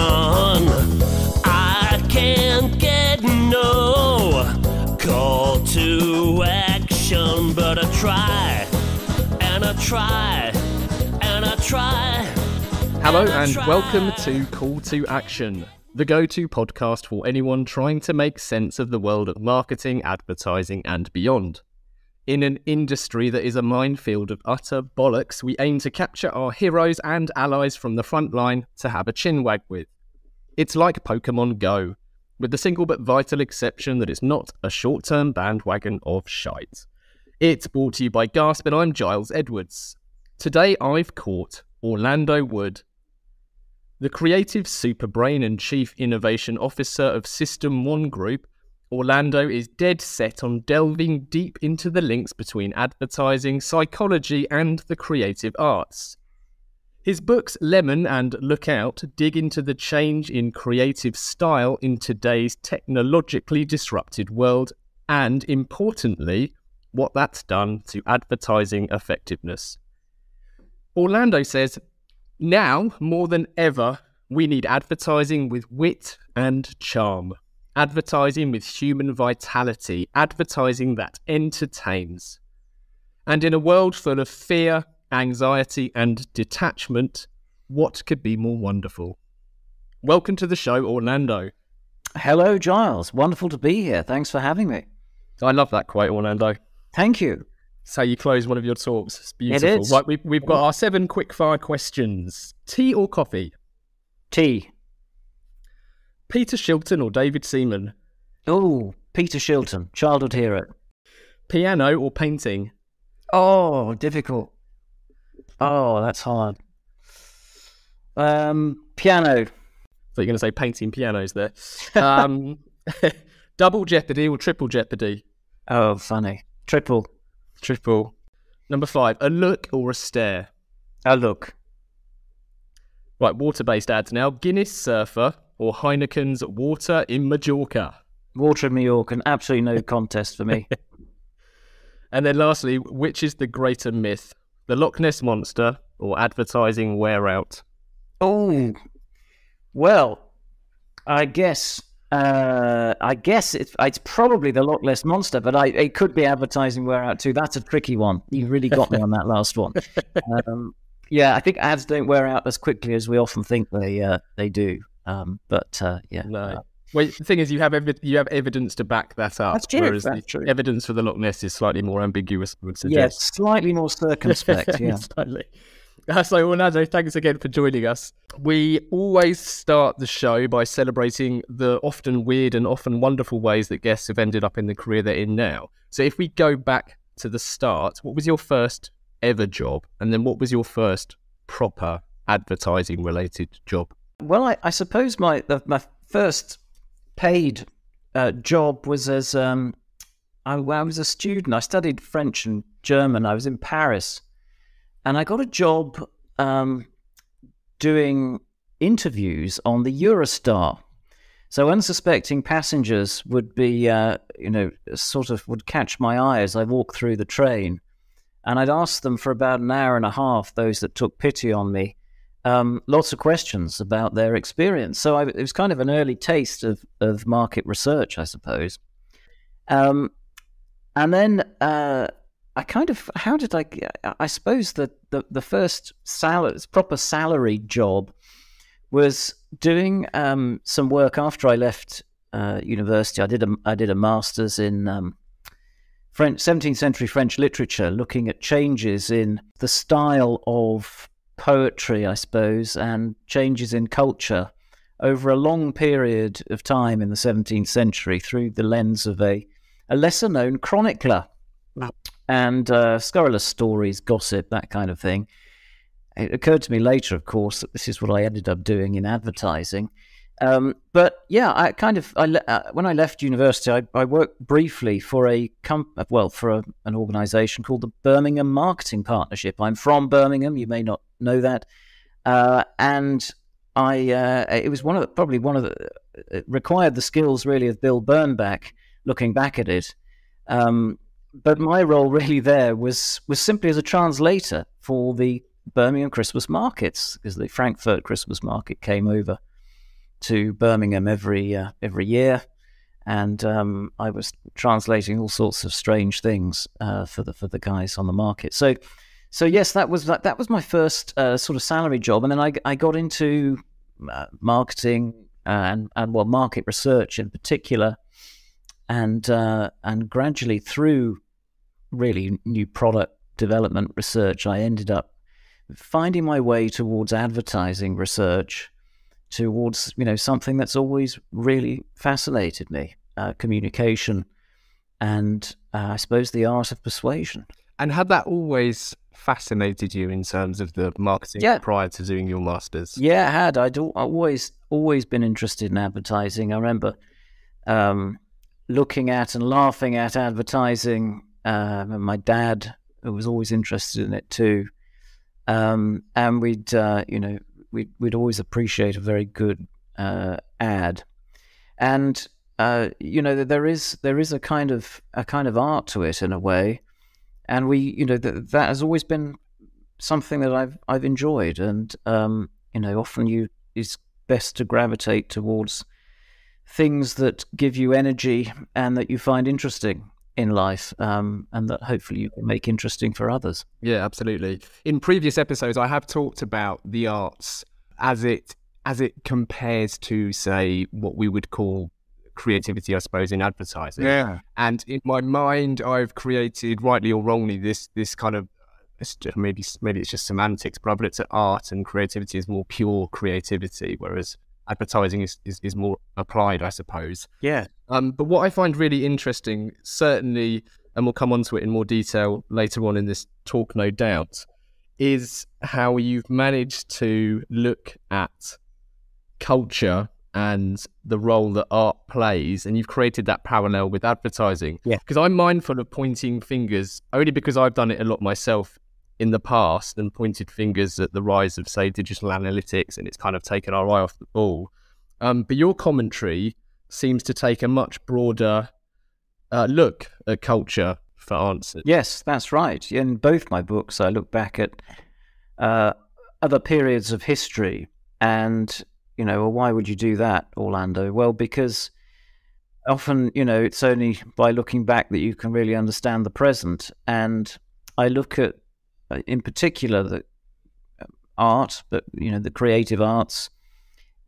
I can't get no call to action, but I try and I try and I try. Hello and I and try. welcome to Call to Action, the go to podcast for anyone trying to make sense of the world of marketing, advertising, and beyond. In an industry that is a minefield of utter bollocks, we aim to capture our heroes and allies from the front line to have a chinwag with. It's like Pokemon Go, with the single but vital exception that it's not a short term bandwagon of shite. It's brought to you by Gasp, and I'm Giles Edwards. Today I've caught Orlando Wood, the creative superbrain and chief innovation officer of System One Group. Orlando is dead set on delving deep into the links between advertising, psychology, and the creative arts. His books Lemon and Look Out dig into the change in creative style in today's technologically disrupted world and, importantly, what that's done to advertising effectiveness. Orlando says, now more than ever, we need advertising with wit and charm, advertising with human vitality, advertising that entertains. And in a world full of fear, anxiety, and detachment, what could be more wonderful? Welcome to the show, Orlando. Hello, Giles. Wonderful to be here. Thanks for having me. I love that quote, Orlando. Thank you. It's how you close one of your talks. It's beautiful. is. Right, we've, we've got our seven quick-fire questions. Tea or coffee? Tea. Peter Shilton or David Seaman? Oh, Peter Shilton, childhood hero. Piano or painting? Oh, difficult. Oh, that's hard. Um, piano. So you're going to say painting pianos there. Um, double Jeopardy or triple Jeopardy? Oh, funny. Triple. Triple. Number five, a look or a stare? A look. Right, water-based ads now. Guinness Surfer or Heineken's Water in Majorca? Water in Majorca, and absolutely no contest for me. And then lastly, which is the greater myth? The Loch Ness Monster or advertising wear out? oh, well, I guess. Uh, I guess it's, it's probably the Loch Ness monster, but I, it could be advertising wear out too. That's a tricky one. You really got me on that last one. Um, yeah, I think ads don't wear out as quickly as we often think they uh, they do. Um, but uh, yeah, No. uh, Well, the thing is, you have evi- you have evidence to back that up. That's true, Whereas that's the true. evidence for the Loch Ness is slightly more ambiguous. I would yeah, suggest. slightly more circumspect. yeah. Slightly. Uh, so, Orlando, thanks again for joining us. We always start the show by celebrating the often weird and often wonderful ways that guests have ended up in the career they're in now. So, if we go back to the start, what was your first ever job? And then what was your first proper advertising related job? Well, I, I suppose my the, my first paid uh, job was as um, I, I was a student. I studied French and German. I was in Paris, and I got a job um, doing interviews on the Eurostar. So unsuspecting passengers would be, uh, you know, sort of would catch my eye as I walked through the train, and I'd ask them for about an hour and a half. Those that took pity on me, um, lots of questions about their experience. So I, it was kind of an early taste of, of market research, I suppose. Um, and then uh, I kind of, how did I, I suppose that the, the first proper salary job was doing um, some work after I left uh, university. I did a, I did a master's in um, French, 17th century French literature, looking at changes in the style of poetry, I suppose, and changes in culture over a long period of time in the 17th century through the lens of a, a lesser known chronicler and uh, scurrilous stories, gossip, that kind of thing. It occurred to me later, of course, that this is what I ended up doing in advertising. Um, but yeah, I kind of I le- uh, when I left university, I, I worked briefly for a com- well for a, an organisation called the Birmingham Marketing Partnership. I'm from Birmingham. You may not know that, uh, and I uh, it was one of the, probably one of the required the skills really of Bill Bernbach. Looking back at it, um, but my role really there was was simply as a translator for the Birmingham Christmas markets because the Frankfurt Christmas market came over. to Birmingham every uh, every year, and um, I was translating all sorts of strange things uh, for the for the guys on the market. So, so yes, that was that, that was my first uh, sort of salary job, and then I I got into uh, marketing and and well market research in particular, and uh, and gradually through really new product development research, I ended up finding my way towards advertising research, towards you know something that's always really fascinated me, uh, communication, and uh, I suppose the art of persuasion. And had that always fascinated you in terms of the marketing Yeah. prior to doing your masters? Yeah, I had. I'd always always been interested in advertising. I remember um, looking at and laughing at advertising. Um, and my dad was always interested in it too. Um, and we'd, uh, you know, we'd, we'd always appreciate a very good uh, ad. And uh, you know, there is there is a kind of a kind of art to it in a way. And we, you know, th- that has always been something that I've I've enjoyed, and um, you know, often you it's best to gravitate towards things that give you energy and that you find interesting in life, um, and that hopefully you can make interesting for others. Yeah, absolutely. In previous episodes, I have talked about the arts as it as it compares to, say, what we would call creativity, I suppose, in advertising. Yeah. And in my mind, I've created, rightly or wrongly, this this kind of it's just, maybe maybe it's just semantics, but I've looked at art and creativity as more pure creativity, whereas advertising is, is, is more applied, I suppose. Yeah, Um, but what I find really interesting, certainly, and we'll come on to it in more detail later on in this talk, no doubt, is how you've managed to look at culture and the role that art plays, and you've created that parallel with advertising. Yeah. Because I'm mindful of pointing fingers only because I've done it a lot myself in the past and pointed fingers at the rise of, say, digital analytics, and it's kind of taken our eye off the ball. Um, but your commentary seems to take a much broader uh, look at culture for answers. Yes, that's right. In both my books, I look back at uh, other periods of history, and you know, well, why would you do that, Orlando? Well, because often, you know, it's only by looking back that you can really understand the present. And I look at, uh, in particular, the uh, art, but you know, the creative arts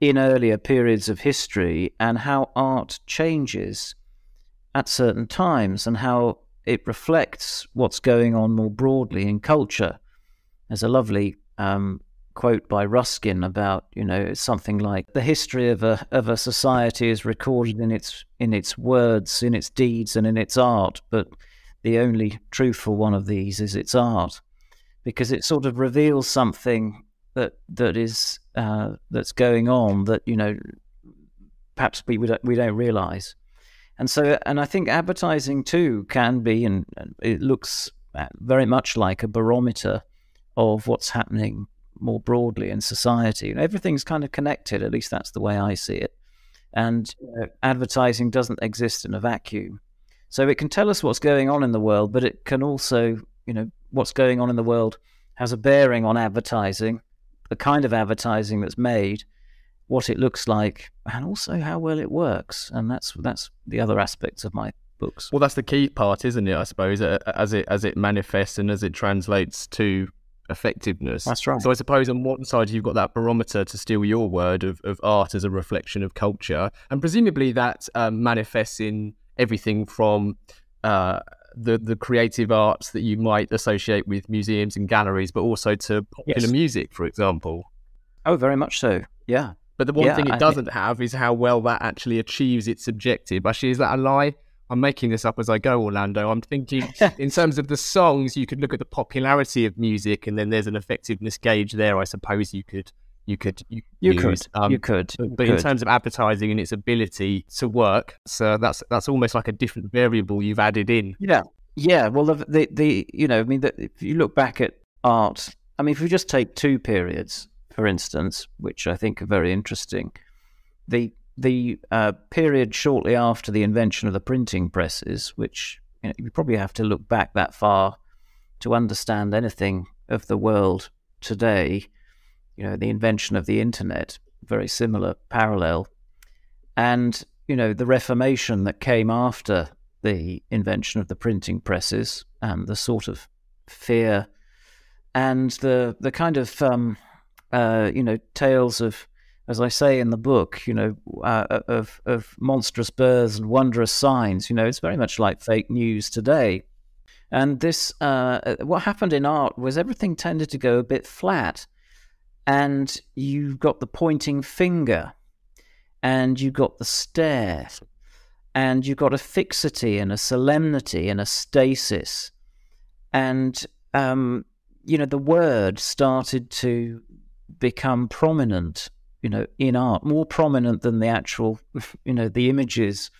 in earlier periods of history, and how art changes at certain times, and how it reflects what's going on more broadly in culture. There's a lovely um, quote by Ruskin about, you know, something like the history of a of a society is recorded in its in its words, in its deeds, and in its art, but the only truthful one of these is its art, because it sort of reveals something that that is uh, that's going on that you know perhaps we we don't, we don't realize. And so, and I think advertising too can be, and it looks uh, very much like a barometer of what's happening more broadly in society. And everything's kind of connected, at least that's the way I see it. And you know, advertising doesn't exist in a vacuum. So it can tell us what's going on in the world, but it can also, you know, what's going on in the world has a bearing on advertising, the kind of advertising that's made, what it looks like, and also how well it works. And that's that's the other aspects of my books. Well, that's the key part, isn't it? I suppose uh, as it as it manifests and as it translates to effectiveness. That's right. So I suppose on one side you've got that barometer to steal your word of, of art as a reflection of culture, and presumably that um, manifests in everything from uh, the the creative arts that you might associate with museums and galleries, but also to popular Yes. music, for example. Oh, very much so. Yeah. But the one Yeah, thing it think- doesn't have is how well that actually achieves its objective. Actually, is that a lie? I'm making this up as I go, Orlando. I'm thinking in terms of the songs, you could look at the popularity of music, and then there's an effectiveness gauge there. I suppose you could, you could, you, You use. could. Um, you could. but, you but in terms of advertising and its ability to work, so that's that's almost like a different variable you've added in. Yeah, yeah. Well, the the, the you know, I mean, the, if you look back at art, I mean, if we just take two periods, for instance, which I think are very interesting, the the uh, period shortly after the invention of the printing presses, which you, know, you probably have to look back that far to understand anything of the world today. You know, the invention of the internet. very similar parallel. And, you know, the Reformation that came after the invention of the printing presses and the sort of fear and the the kind of um, uh, you know tales of as I say in the book, you know, uh, of of monstrous births and wondrous signs. You know, it's very much like fake news today. And this, uh, what happened in art was everything tended to go a bit flat, and you got the pointing finger, and you got the stare, and you got a fixity and a solemnity and a stasis, and um, you know the word started to become prominent, you know, in art, more prominent than the actual, you know, the images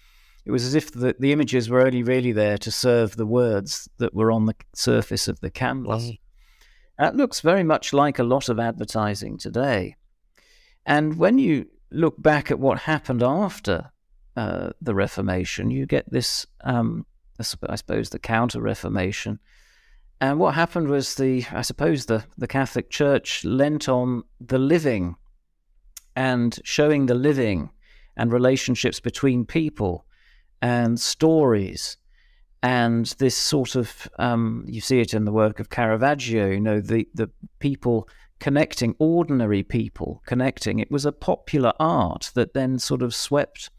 it was as if the, the images were only really there to serve the words that were on the surface of the canvas. Mm. That looks very much like a lot of advertising today. And when you look back at what happened after uh, the Reformation, you get this, um, I suppose, the Counter Reformation. And what happened was the, I suppose, the, the Catholic Church lent on the living and showing the living and relationships between people and stories and this sort of um, you see it in the work of Caravaggio. You know the the people connecting, ordinary people connecting. It was a popular art that then sort of swept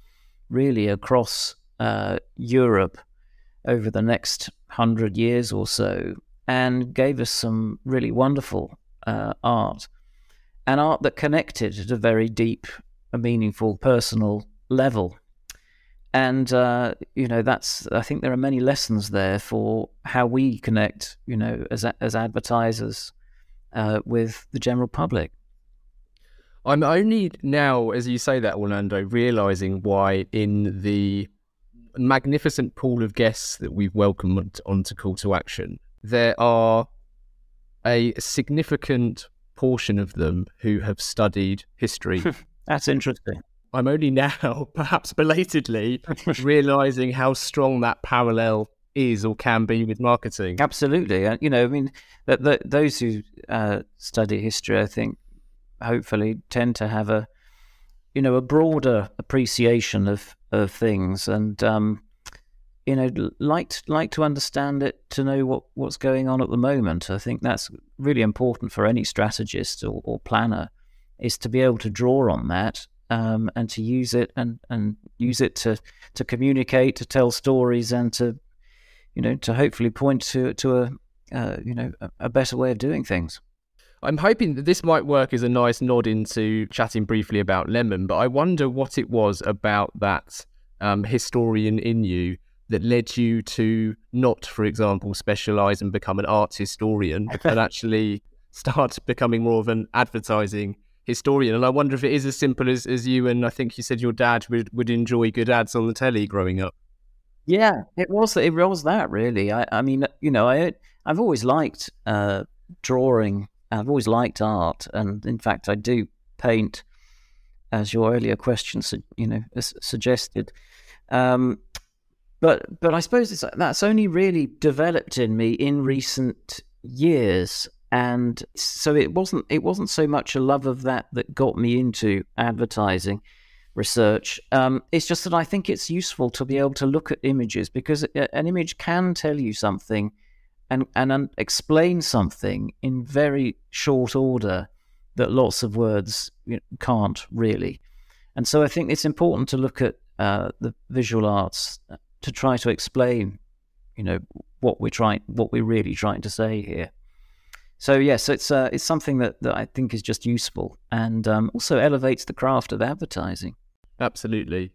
really across uh, Europe over the next hundred years or so, and gave us some really wonderful uh, art, and art that connected at a very deep, a meaningful, personal level and uh, you know that's I think there are many lessons there for how we connect, you know, as as advertisers uh, with the general public. I'm only now, as you say that, Orlando, realizing why in the magnificent pool of guests that we've welcomed onto Call to Action, there are a significant portion of them who have studied history. That's interesting. I'm only now, perhaps belatedly, realizing how strong that parallel is or can be with marketing. Absolutely. Uh, you know, I mean, those who uh, study history, I think, hopefully tend to have a, you know, a broader appreciation of, of things and, um, you know, like like to understand it, to know what, what's going on at the moment. I think that's really important for any strategist or, or planner, is to be able to draw on that um, and to use it and, and use it to, to communicate, to tell stories, and to you know to hopefully point to to a uh, you know a, a better way of doing things. I'm hoping that this might work as a nice nod into chatting briefly about Lemon, but I wonder what it was about that um, historian in you that led you to not, for example, specialize and become an art historian, but actually start becoming more of an advertising historian. And I wonder if it is as simple as, as you and I think you said your dad would, would enjoy good ads on the telly growing up. Yeah, it was it was that really. I, I mean, you know, I I've always liked uh, drawing. I've always liked art, and in fact, I do paint, as your earlier question, you know, suggested. Um, but but I suppose that's only really developed in me in recent years and so it wasn't it wasn't so much a love of that that got me into advertising research. Um, it's just that I think it's useful to be able to look at images because an image can tell you something and and explain something in very short order that lots of words you know, can't really. And so I think it's important to look at uh, the visual arts to try to explain, you know, what we're trying, what we're really trying to say here. So yes, it's uh, it's something that, that I think is just useful and um, also elevates the craft of advertising. Absolutely.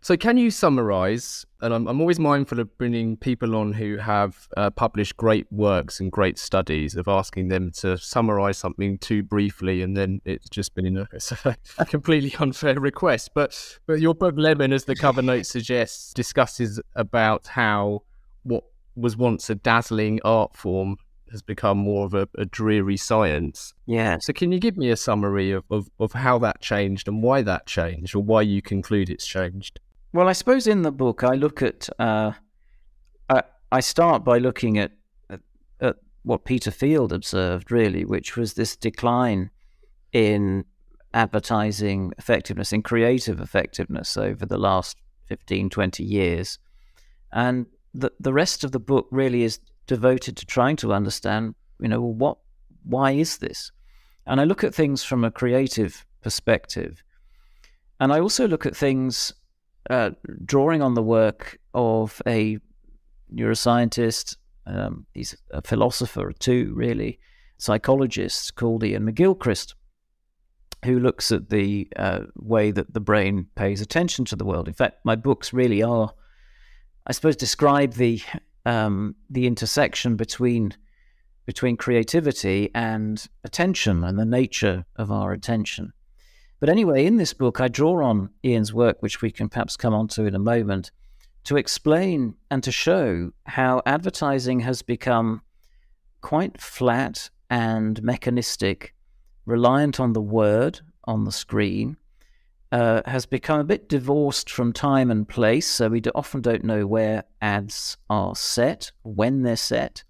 So can you summarize? And I'm, I'm always mindful of bringing people on who have uh, published great works and great studies of asking them to summarize something too briefly, and then it's just been in a, a completely unfair request. But but your book Lemon, as the cover note suggests, discusses about how what was once a dazzling art form has become more of a, a, dreary science. Yeah. So can you give me a summary of, of, of how that changed and why that changed or why you conclude it's changed? Well, I suppose in the book I look at, uh, I, I start by looking at, at, at what Peter Field observed, really, which was this decline in advertising effectiveness, in creative effectiveness over the last 15, 20 years. And the, the rest of the book really is devoted to trying to understand, you know, what, why is this? And I look at things from a creative perspective. And I also look at things uh, drawing on the work of a neuroscientist, um, he's a philosopher too, really, psychologist called Iain McGilchrist, who looks at the uh, way that the brain pays attention to the world. In fact, my books really are, I suppose, describe the um, the intersection between between creativity and attention and the nature of our attention. But anyway, in this book, I draw on Iain's work, which we can perhaps come on to in a moment, to explain and to show how advertising has become quite flat and mechanistic, reliant on the word on the screen, uh, has become a bit divorced from time and place. So we often don't know where ads are set, when they're set.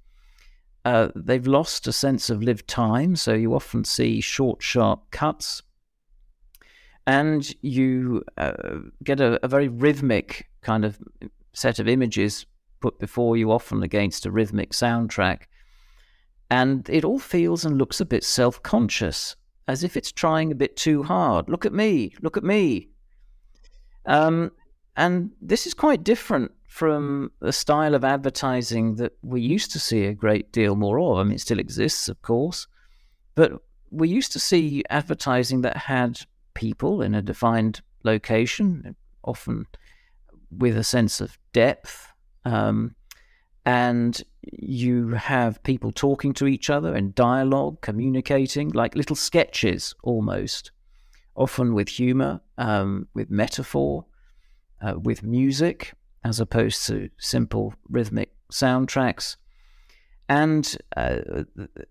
Uh, they've lost a sense of lived time. So you often see short, sharp cuts. And you uh, get a, a very rhythmic kind of set of images put before you, often against a rhythmic soundtrack. And it all feels and looks a bit self conscious, as if it's trying a bit too hard. Look at me, look at me. Um, and this is quite different from the style of advertising that we used to see a great deal more of. I mean, it still exists, of course, but we used to see advertising that had people in a defined location, often with a sense of depth. Um, and you have people talking to each other in dialogue, communicating, like little sketches almost, often with humor, um, with metaphor, uh, with music, as opposed to simple rhythmic soundtracks, and uh,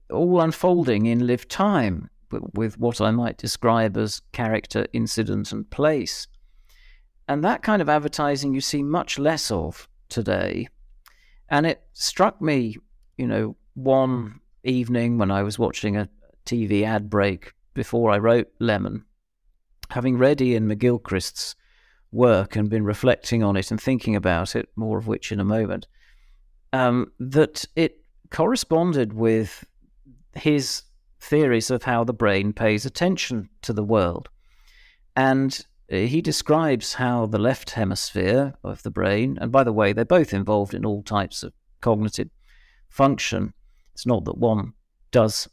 all unfolding in live time with what I might describe as character, incident, and place. And that kind of advertising you see much less of today and it struck me, you know, one evening when I was watching a TV ad break before I wrote Lemon, having read Iain McGilchrist's work and been reflecting on it and thinking about it, more of which in a moment, um, that it corresponded with his theories of how the brain pays attention to the world. And uh, he describes how the left hemisphere of the brain, and by the way, they're both involved in all types of cognitive function. It's not that one does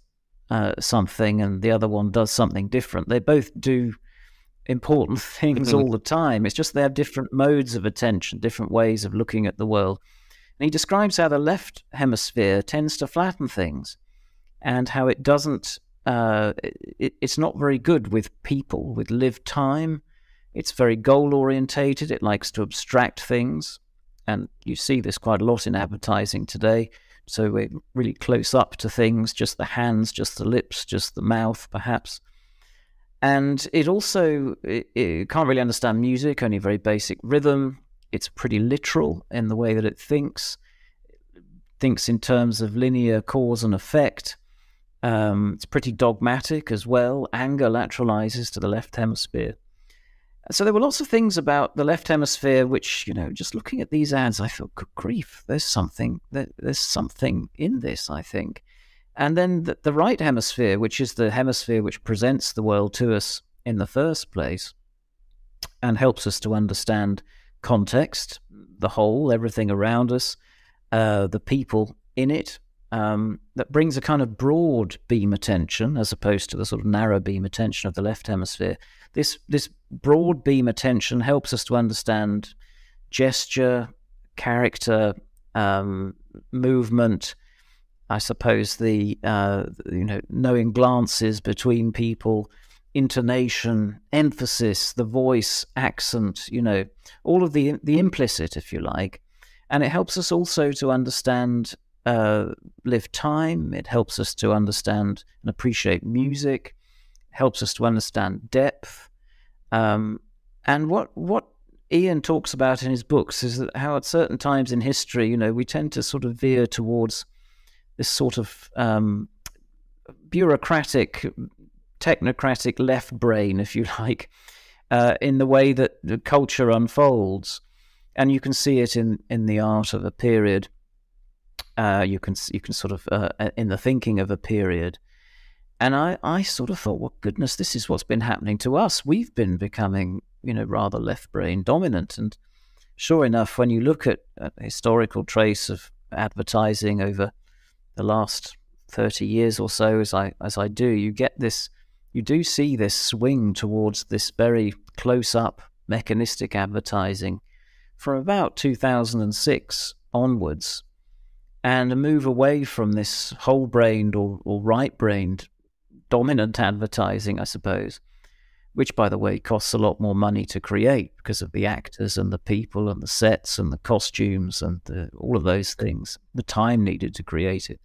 uh, something and the other one does something different. They both do important things mm-hmm. all the time. It's just they have different modes of attention, different ways of looking at the world. And he describes how the left hemisphere tends to flatten things and how it doesn't, uh, it, it's not very good with people, with lived time it's very goal orientated. It likes to abstract things. And you see this quite a lot in advertising today. So we're really close up to things, just the hands, just the lips, just the mouth, perhaps. And it also it, it can't really understand music, only very basic rhythm. It's pretty literal in the way that it thinks. It thinks in terms of linear cause and effect. Um, it's pretty dogmatic as well. Anger lateralizes to the left hemisphere. So there were lots of things about the left hemisphere, which you know, just looking at these ads, I thought, good grief, there's something, there's something in this, I think. And then the, the right hemisphere, which is the hemisphere which presents the world to us in the first place, and helps us to understand context, the whole, everything around us, uh, the people in it. Um, that brings a kind of broad beam attention as opposed to the sort of narrow beam attention of the left hemisphere this this broad beam attention helps us to understand gesture, character, um, movement. I suppose the uh, you know knowing glances between people, intonation, emphasis, the voice, accent. You know all of the the implicit, if you like, and it helps us also to understand uh, live time. It helps us to understand and appreciate music helps us to understand depth. Um, and what what Iain talks about in his books is that how at certain times in history, you know, we tend to sort of veer towards this sort of um, bureaucratic technocratic left brain, if you like, uh, in the way that the culture unfolds, and you can see it in in the art of a period. Uh, you can you can sort of uh, in the thinking of a period, and I I sort of thought, well, goodness, this is what's been happening to us. We've been becoming you know rather left brain dominant, and sure enough, when you look at a historical trace of advertising over the last 30 years or so as I as I do you get this you do see this swing towards this very close up mechanistic advertising from about 2006 onwards and a move away from this whole brained or, or right brained dominant advertising, I suppose, which, by the way, costs a lot more money to create because of the actors and the people and the sets and the costumes and the, all of those things, the time needed to create it.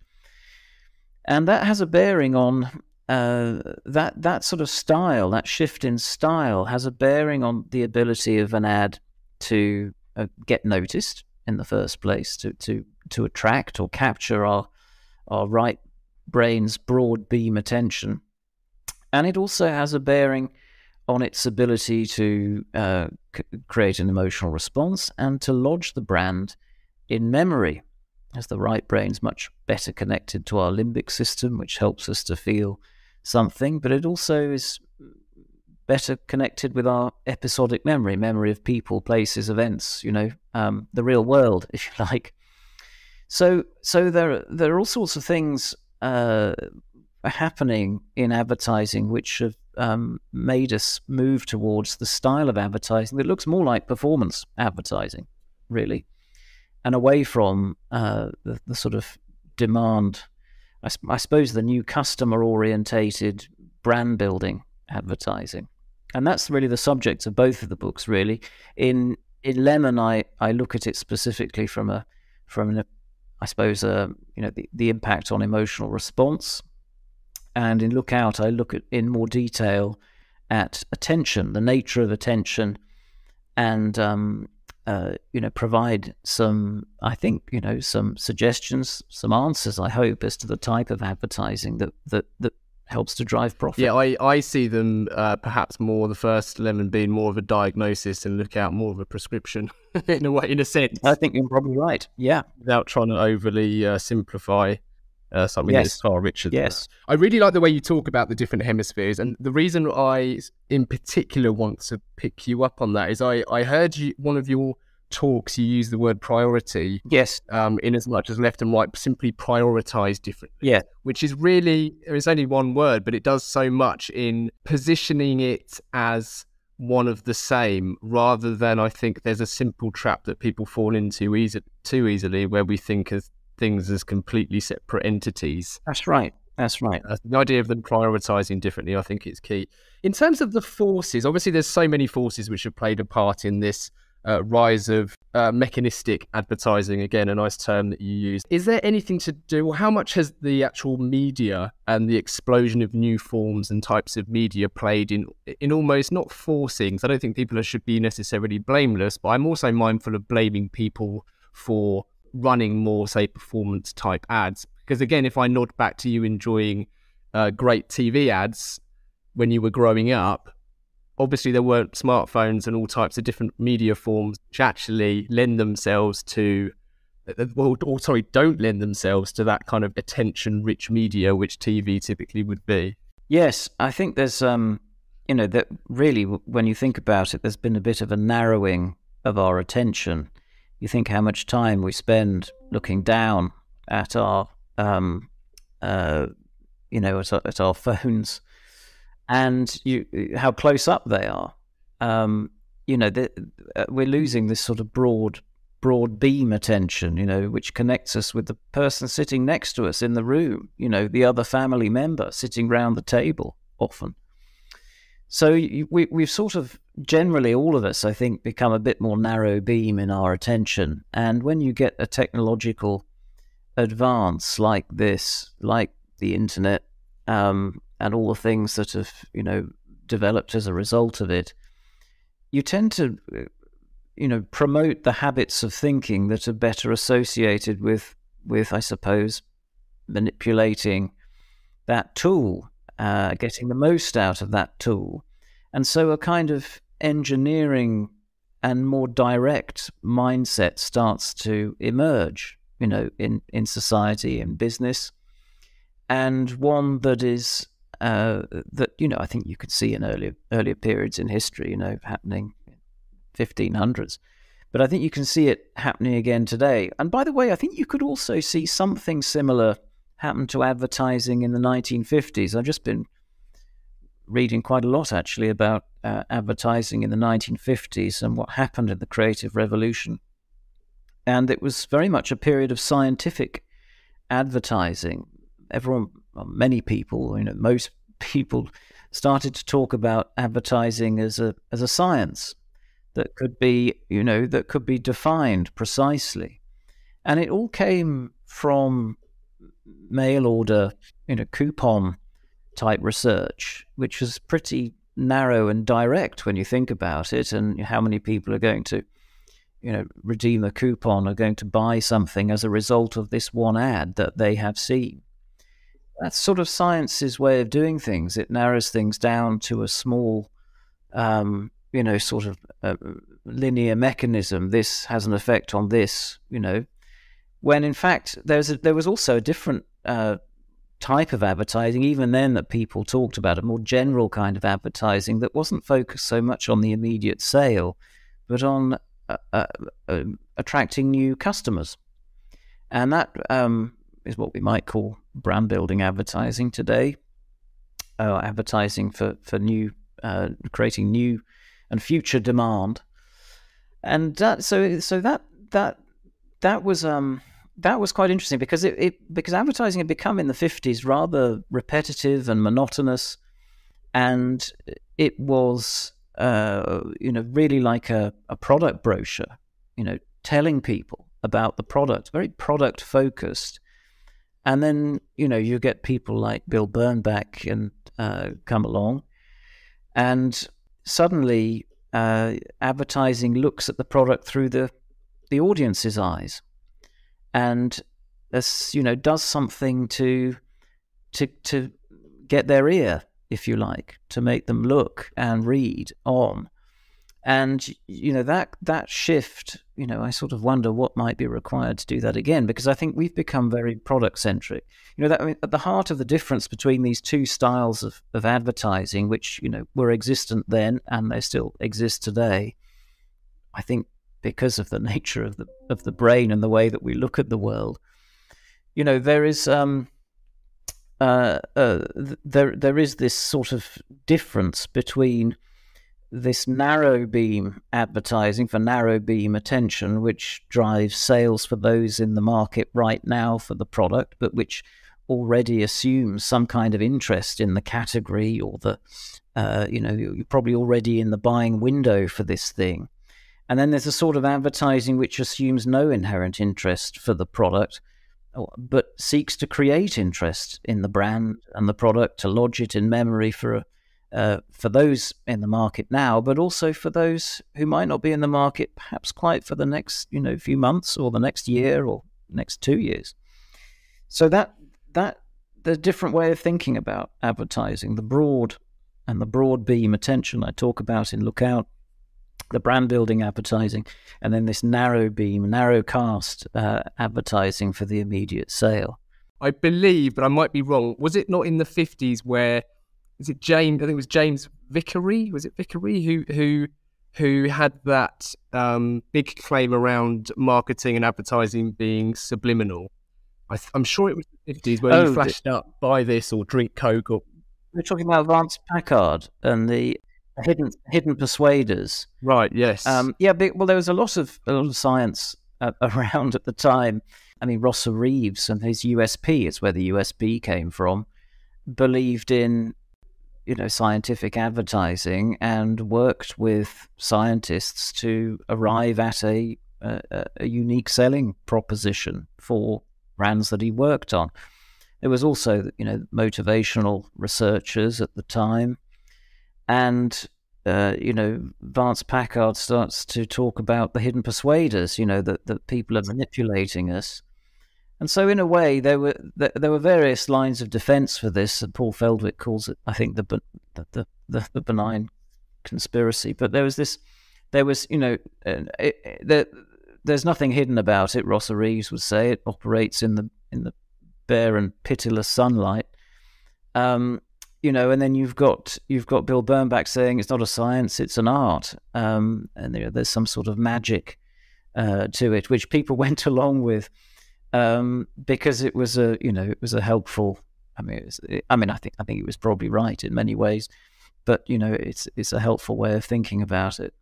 And that has a bearing on uh, that that sort of style, that shift in style, has a bearing on the ability of an ad to uh, get noticed in the first place, to to to attract or capture our our right brain's broad beam attention, and it also has a bearing on its ability to uh, c- create an emotional response and to lodge the brand in memory, as the right brain's much better connected to our limbic system, which helps us to feel something, but it also is better connected with our episodic memory, memory of people, places, events, you know, um, the real world, if you like. So, so there, there are all sorts of things uh, happening in advertising which have um, made us move towards the style of advertising that looks more like performance advertising, really, and away from uh, the, the sort of demand I, I suppose, the new customer orientated brand building advertising. And that's really the subject of both of the books, really. In in Lemon, I, I look at it specifically from a from an, I suppose, uh, you know, the, the impact on emotional response. And in Look Out, I look at in more detail at attention, the nature of attention, and um, uh, you know, provide some, I think, you know, some suggestions, some answers, I hope, as to the type of advertising that that, that helps to drive profit. Yeah, I, I see them uh, perhaps more the first lemon being more of a diagnosis and look out more of a prescription in a way, in a sense. I think you're probably right. Yeah, without trying to overly uh, simplify uh, something yes. that's far richer. yes, that. I really like the way you talk about the different hemispheres, and the reason I, in particular, want to pick you up on that is I I heard you one of your talks you use the word priority. Yes. Um, in as much as left and right simply prioritize differently. Yeah. Which is really there is only one word, but it does so much in positioning it as one of the same rather than I think there's a simple trap that people fall into easy, too easily where we think of things as completely separate entities. That's right. That's right. Uh, the idea of them prioritizing differently, I think, is key. In terms of the forces, obviously, there's so many forces which have played a part in this uh, rise of uh, mechanistic advertising. Again, a nice term that you use. Is there anything to do, or how much has the actual media and the explosion of new forms and types of media played in in almost not forcing? I don't think people should be necessarily blameless, but I'm also mindful of blaming people for running more, say, performance type ads. Because again, if I nod back to you enjoying uh, great TV ads when you were growing up, obviously there weren't smartphones and all types of different media forms which actually lend themselves to uh, well or sorry don't lend themselves to that kind of attention rich media which tv typically would be. Yes i think there's um you know that really when you think about it there's been a bit of a narrowing of our attention. You think how much time we spend looking down at our, um, uh, you know, at our, at our, phones, and you how close up they are. Um, you know, the, uh, we're losing this sort of broad, broad beam attention. You know, which connects us with the person sitting next to us in the room. You know, the other family member sitting round the table often. So we, we've sort of generally, all of us, I think, become a bit more narrow beam in our attention. And when you get a technological advance like this, like the internet, um, and all the things that have, you know, developed as a result of it, you tend to, you know, promote the habits of thinking that are better associated with, with I suppose, manipulating that tool uh, getting the most out of that tool. And so a kind of engineering and more direct mindset starts to emerge, you know, in, in society and business. And one that is uh, that you know I think you could see in earlier earlier periods in history, you know, happening 1500s. But I think you can see it happening again today. And by the way, I think you could also see something similar happen to advertising in the 1950s. I've just been reading quite a lot actually about uh, advertising in the 1950s and what happened in the creative revolution. And it was very much a period of scientific advertising. Everyone, many people, you know, most people started to talk about advertising as a as a science that could be, you know, that could be defined precisely. And it all came from mail order, you know, coupon type research, which was pretty narrow and direct when you think about it, and how many people are going to, you know, redeem a coupon, are going to buy something as a result of this one ad that they have seen. That's sort of science's way of doing things. It narrows things down to a small, um, you know, sort of uh, linear mechanism. This has an effect on this, you know. When in fact there's a, there was also a different uh, type of advertising, even then, that people talked about a more general kind of advertising that wasn't focused so much on the immediate sale, but on uh, uh, uh, attracting new customers. And that um, is what we might call brand building advertising today. Uh, advertising for for new, uh, creating new and future demand, and that, so so that that that was um that was quite interesting because it, it because advertising had become in the 50s rather repetitive and monotonous and it was uh, you know really like a, a product brochure you know telling people about the product very product focused and then you know you get people like bill Bernbach and uh, come along. And suddenly uh, advertising looks at the product through the the audience's eyes. And as you know does something to to to get their ear if you like to make them look and read on and you know that that shift you know i sort of wonder what might be required to do that again because i think we've become very product centric you know that I mean, at the heart of the difference between these two styles of, of advertising which you know were existent then and they still exist today i think because of the nature of the of the brain and the way that we look at the world. You know, there is um, uh, uh, there there is this sort of difference between this narrow beam advertising for narrow beam attention, which drives sales for those in the market right now for the product, but which already assumes some kind of interest in the category or the, uh, you know, you're probably already in the buying window for this thing. And then there's a sort of advertising which assumes no inherent interest for the product, but seeks to create interest in the brand and the product to lodge it in memory for uh, for those in the market now, but also for those who might not be in the market, perhaps quite for the next you know few months or the next year or next two years. So that that the different way of thinking about advertising, the broad and the broad beam attention I talk about in Look Out the brand building advertising, and then this narrow beam, narrow cast uh, advertising for the immediate sale. I believe, but I might be wrong. Was it not in the fifties where is it James? I think it was James Vicary. Was it Vicary who who who had that um, big claim around marketing and advertising being subliminal? I am sure it was the fifties where oh, you flashed the- up buy this or drink Coke or. We're talking about Vance Packard and the hidden hidden persuaders. Right. Yes. Um, yeah. But, well, there was a lot of a lot of science uh, around at the time. I mean, Rosser Reeves and his USP is where the USP came from. Believed in you know scientific advertising and worked with scientists to arrive at a, a, a unique selling proposition for brands that he worked on. There was also you know motivational researchers at the time and uh, you know, Vance Packard starts to talk about the hidden persuaders, you know, that, that people are manipulating us. And so, in a way, there were there were various lines of defence for this. That Paul Feldwick calls it, I think, the the the, the benign conspiracy. But there was this, there was, you know, it, it, there, there's nothing hidden about it. Rosser Reeves would say it operates in the in the bare and pitiless sunlight. Um, you know, and then you've got you've got Bill Bernbach saying it's not a science, it's an art, um, and there, there's some sort of magic uh, to it, which people went along with um, because it was a you know it was a helpful. I mean, was, it, I mean, I think I think it was probably right in many ways, but you know, it's it's a helpful way of thinking about it.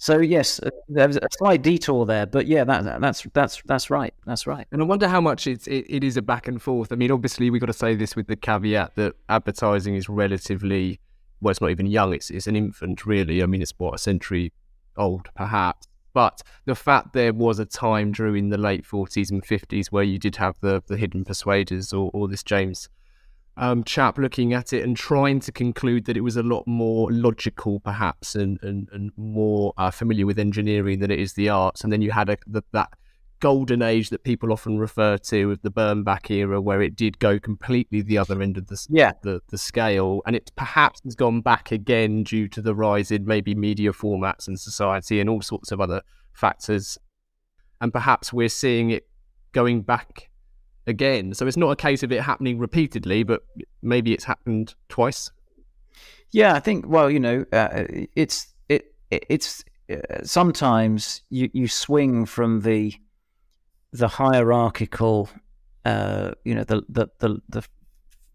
So yes, uh, there was a slight detour there, but yeah, that, that's that's that's right. That's right. And I wonder how much it's, it, it is a back and forth. I mean, obviously we've got to say this with the caveat that advertising is relatively well, it's not even young. It's it's an infant, really. I mean, it's what a century old, perhaps. But the fact there was a time during the late 40s and 50s where you did have the, the hidden persuaders or, or this James um, chap looking at it and trying to conclude that it was a lot more logical, perhaps, and, and, and more uh, familiar with engineering than it is the arts. And then you had a, the, that golden age that people often refer to of the Bernbach era, where it did go completely the other end of the yeah. the, the scale, and it perhaps has gone back again due to the rise in maybe media formats and society and all sorts of other factors, and perhaps we're seeing it going back again. So it's not a case of it happening repeatedly, but maybe it's happened twice. Yeah, I think. Well, you know, uh, it's it, it's uh, sometimes you you swing from the the hierarchical, uh, you know, the the the, the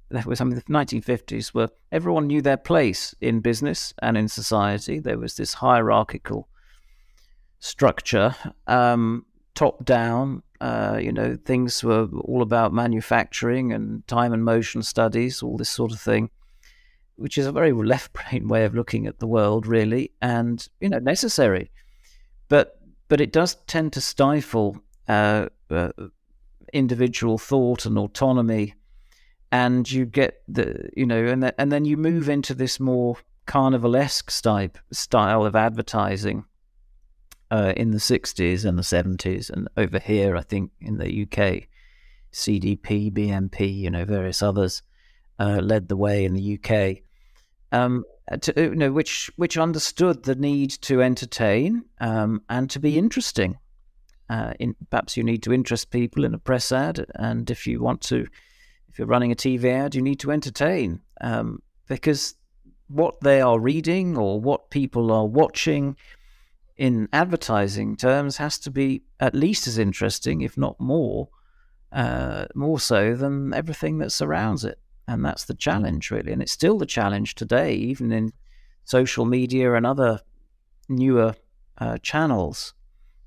there was something the 1950s where everyone knew their place in business and in society. There was this hierarchical structure, um, top down. Uh, you know, things were all about manufacturing and time and motion studies, all this sort of thing, which is a very left brain way of looking at the world, really, and you know, necessary. But but it does tend to stifle uh, uh, individual thought and autonomy, and you get the you know, and the, and then you move into this more carnivalesque type style of advertising uh, in the '60s and the '70s, and over here, I think in the UK, CDP, BMP, you know, various others uh, led the way in the UK. Um, to, you know, which which understood the need to entertain um, and to be interesting. Uh, in, perhaps you need to interest people in a press ad, and if you want to, if you're running a TV ad, you need to entertain um, because what they are reading or what people are watching in advertising terms has to be at least as interesting, if not more, uh, more so than everything that surrounds it. And that's the challenge, really. And it's still the challenge today, even in social media and other newer uh, channels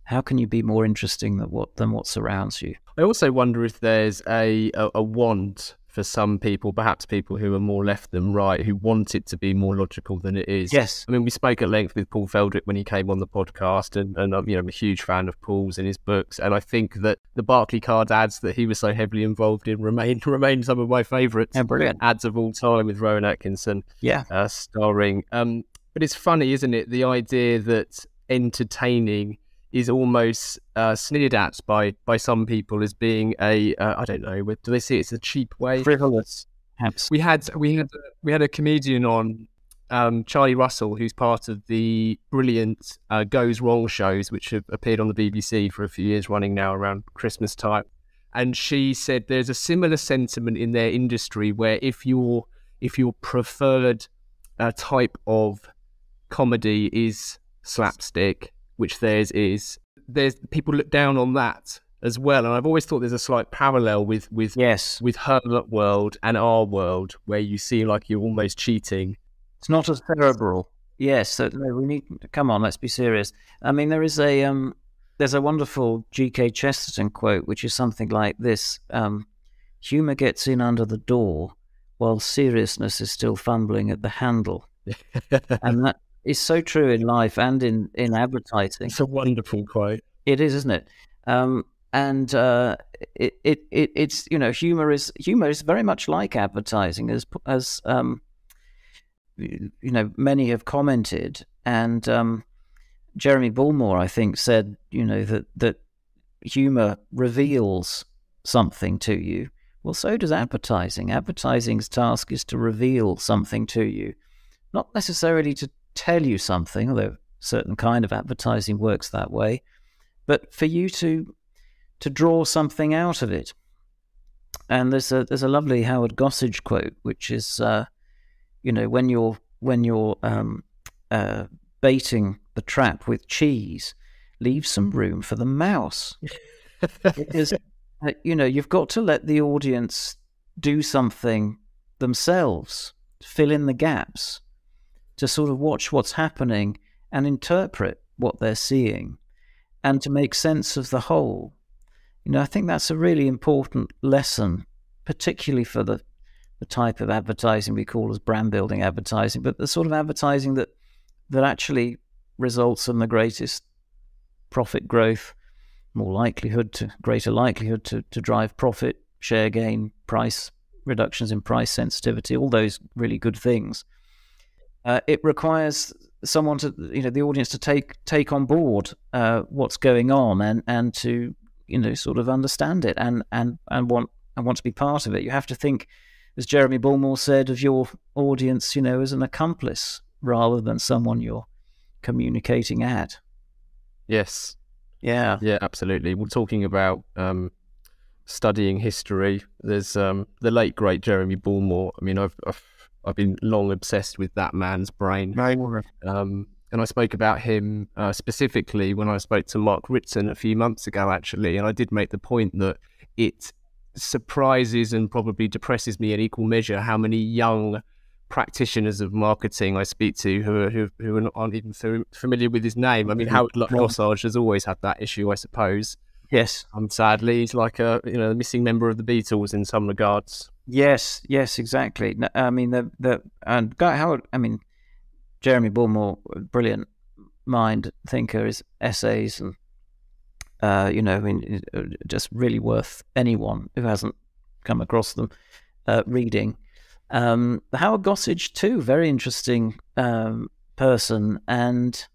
how can you be more interesting than what than what surrounds you? I also wonder if there's a, a, a want for some people, perhaps people who are more left than right, who want it to be more logical than it is. Yes. I mean, we spoke at length with Paul Feldwick when he came on the podcast, and, and you know, I'm a huge fan of Paul's and his books. And I think that the Barclaycard ads that he was so heavily involved in remain remain some of my favourites. Yeah, brilliant. Ads of all time with Rowan Atkinson. Yeah. Uh, starring. Um, but it's funny, isn't it? The idea that entertaining is almost uh, sneered at by by some people as being a uh, I don't know do they see it's a cheap way? Frivolous. Perhaps. We had we had we had a comedian on um, Charlie Russell who's part of the brilliant uh, Goes Wrong shows which have appeared on the BBC for a few years running now around Christmas time. And she said there's a similar sentiment in their industry where if your if your preferred uh, type of comedy is slapstick which theirs is, there's people look down on that as well. And I've always thought there's a slight parallel with with yes with her world and our world, where you see like you're almost cheating. It's not as cerebral. Yes, so, no, we need. Come on, let's be serious. I mean, there is a um, there's a wonderful G.K. Chesterton quote, which is something like this: um, "Humor gets in under the door, while seriousness is still fumbling at the handle." and that is so true in life and in, in advertising. It's a wonderful quote. It is, isn't it? Um, and uh, it, it, it, it's you know humor is humor is very much like advertising as as um, you know many have commented and um, Jeremy Bullmore I think said you know that that humor reveals something to you. Well, so does advertising. Advertising's task is to reveal something to you, not necessarily to tell you something, although certain kind of advertising works that way, but for you to to draw something out of it. And there's a there's a lovely Howard Gossage quote, which is, uh, you know, when you're when you're um, uh, baiting the trap with cheese, leave some room for the mouse. because uh, you know you've got to let the audience do something themselves, fill in the gaps, to sort of watch what's happening and interpret what they're seeing, and to make sense of the whole. You know, I think that's a really important lesson, particularly for the the type of advertising we call as brand building advertising, but the sort of advertising that that actually results in the greatest profit growth, more likelihood to greater likelihood to, to drive profit, share gain, price reductions in price sensitivity, all those really good things. Uh, it requires someone to you know the audience to take take on board uh, what's going on and and to you know sort of understand it and and and want and want to be part of it. You have to think, as Jeremy Bullmore said, of your audience, you know, as an accomplice rather than someone you're communicating at. Yes. Yeah. Yeah, absolutely. We're talking about um, studying history. There's um, the late great Jeremy Bullmore. I mean, I've, I've I've been long obsessed with that man's brain. Um, and I spoke about him uh, specifically when I spoke to Mark Ritson a few months ago, actually. And I did make the point that it surprises and probably depresses me in equal measure how many young practitioners of marketing I speak to who are, who, who aren't even familiar with his name. I mean, Howard Gossage has always had that issue, I suppose. Yes. Um, sadly, he's like a you know a missing member of the Beatles in some regards. Yes, yes, exactly. I mean, the the and Guy Howard. I mean, Jeremy Bullmore, brilliant mind thinker. His essays and uh, you know, I mean, uh, just really worth anyone who hasn't come across them uh, reading. Um, Howard Gossage too, very interesting um, person, and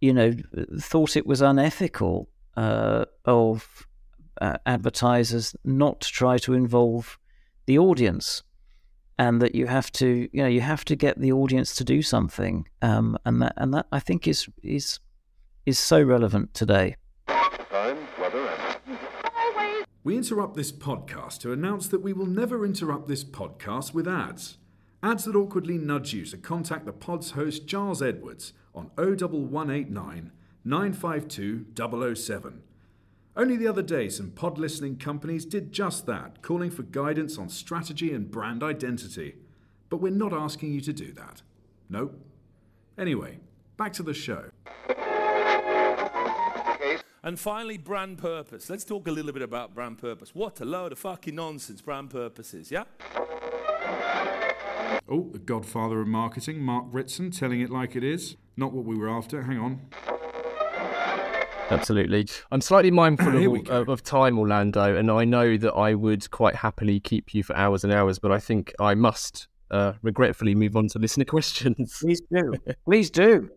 you know, thought it was unethical uh, of uh, advertisers not to try to involve the audience, and that you have to, you know, you have to get the audience to do something, um, and that and that I think is is is so relevant today. We interrupt this podcast to announce that we will never interrupt this podcast with ads. Ads that awkwardly nudge you to contact the pod's host Giles Edwards on 01189 952 007. Only the other day, some pod listening companies did just that, calling for guidance on strategy and brand identity. But we're not asking you to do that. Nope. Anyway, back to the show. And finally, brand purpose. Let's talk a little bit about brand purpose. What a load of fucking nonsense brand purpose is, yeah? Oh, the godfather of marketing, Mark Ritson, telling it like it is. Not what we were after. Hang on. Absolutely. I'm slightly mindful of, of, of, time, Orlando, and I know that I would quite happily keep you for hours and hours, but I think I must uh, regretfully move on to listener questions. Please do. Please do.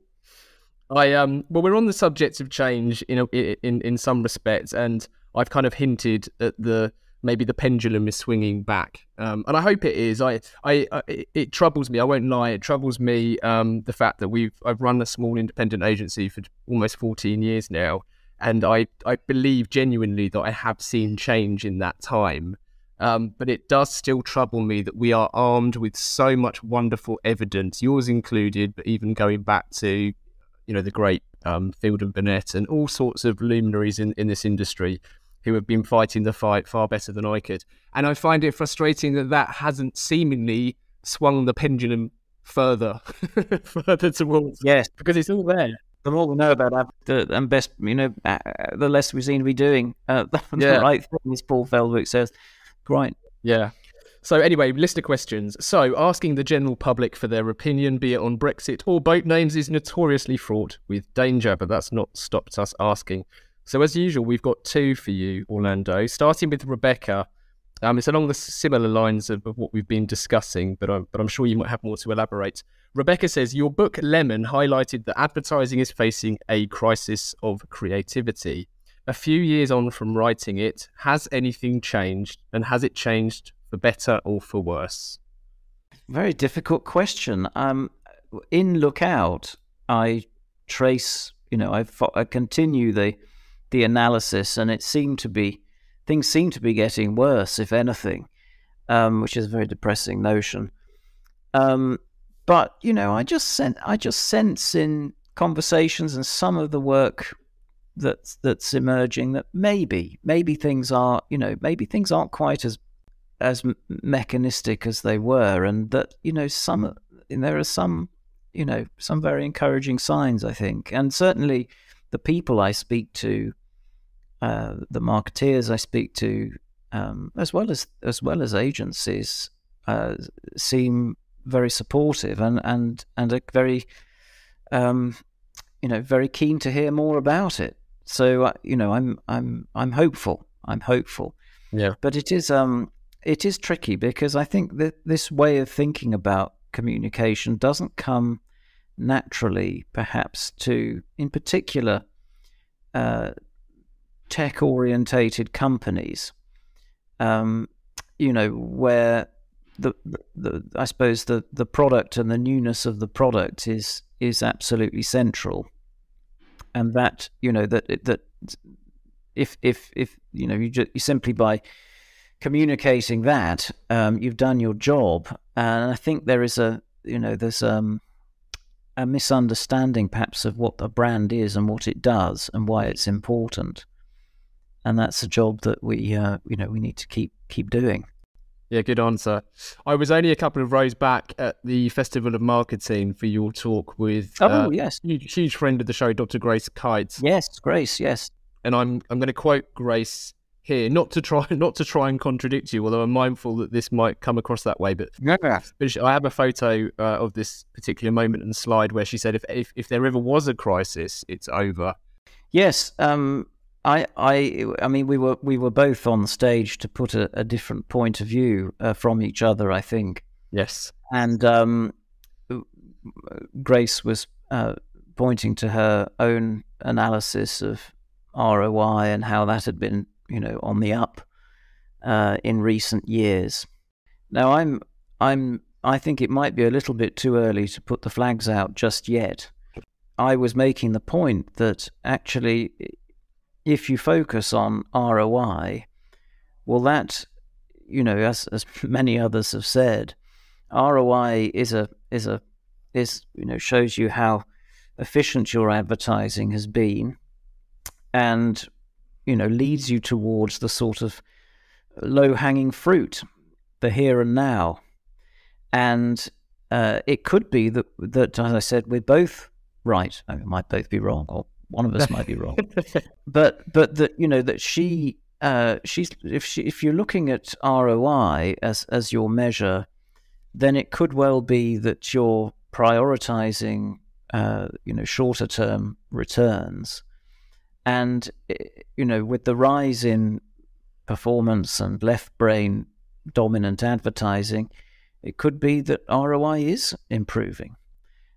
I um well we're on the subject of change in a, in in some respects and I've kind of hinted at the maybe the pendulum is swinging back. Um, and I hope it is. I, I, I it troubles me I won't lie it troubles me um, the fact that we've I've run a small independent agency for almost 14 years now and I I believe genuinely that I have seen change in that time. Um, but it does still trouble me that we are armed with so much wonderful evidence, yours included, but even going back to you know, the great um, Field and Binet and all sorts of luminaries in, in this industry who have been fighting the fight far better than I could. And I find it frustrating that that hasn't seemingly swung the pendulum further, further towards. Yes, because it's all there. The more we know about the and best, you know, uh, the less we seem to be doing uh, the, yeah. the right thing, as Paul Feldwick says. Right. Yeah. So, anyway, list of questions. So, asking the general public for their opinion, be it on Brexit or boat names, is notoriously fraught with danger, but that's not stopped us asking. So, as usual, we've got two for you, Orlando, starting with Rebecca. Um, it's along the similar lines of, of what we've been discussing, but I'm, but I'm sure you might have more to elaborate. Rebecca says, Your book, Lemon, highlighted that advertising is facing a crisis of creativity. a few years on from writing it, has anything changed, and has it changed for better or for worse? Very difficult question. Um, in Look Out, I trace, you know, I, I continue the the analysis, and it seemed to be things seem to be getting worse, if anything, um, which is a very depressing notion. Um, but you know, I just sense, I just sense in conversations and some of the work that's that's emerging that maybe maybe things are you know maybe things aren't quite as as mechanistic as they were, and that you know some there are some you know some very encouraging signs I think, and certainly the people I speak to, uh, the marketeers I speak to, um, as well as as well as agencies, uh, seem very supportive and and and are very um, you know very keen to hear more about it. So uh, you know I'm I'm I'm hopeful. I'm hopeful. Yeah. But it is um it is tricky because I think that this way of thinking about communication doesn't come naturally, perhaps, to, in particular, uh, tech orientated companies, um, you know, where the, the, I suppose the, the product and the newness of the product is is absolutely central, and that you know that that if if if you know you, just, you simply by communicating that, um, you've done your job. And I think there is a, you know, there's um, a misunderstanding perhaps of what a brand is and what it does and why it's important. And that's a job that we, uh, you know, we need to keep keep doing. Yeah, good answer. I was only a couple of rows back at the Festival of Marketing for your talk with oh uh, yes, huge, huge friend of the show, Dr. Grace Kite. Yes, Grace, yes. And I'm I'm going to quote Grace here, not to try not to try and contradict you, although I'm mindful that this might come across that way. But, yeah. but I have a photo uh, of this particular moment and slide where she said, if, if if there ever was a crisis, it's over. Yes, um, I, I, I mean, we were we were both on stage to put a, a different point of view uh, from each other. I think. Yes. And um, Grace was uh, pointing to her own analysis of ROI and how that had been you know on the up uh, in recent years. Now I'm I'm I think it might be a little bit too early to put the flags out just yet. I was making the point that actually, if you focus on ROI, well, that you know, as as many others have said, ROI is a is a is you know shows you how efficient your advertising has been, and you know, leads you towards the sort of low hanging fruit, the here and now. And uh, it could be that, that, as I said, we're both right. I mean, might both be wrong, or one of us might be wrong. But but that you know that she uh, she's if she if you're looking at ROI as as your measure, then it could well be that you're prioritizing uh, you know shorter term returns and, eh, you know, with the rise in performance and left brain dominant advertising, it could be that ROI is improving.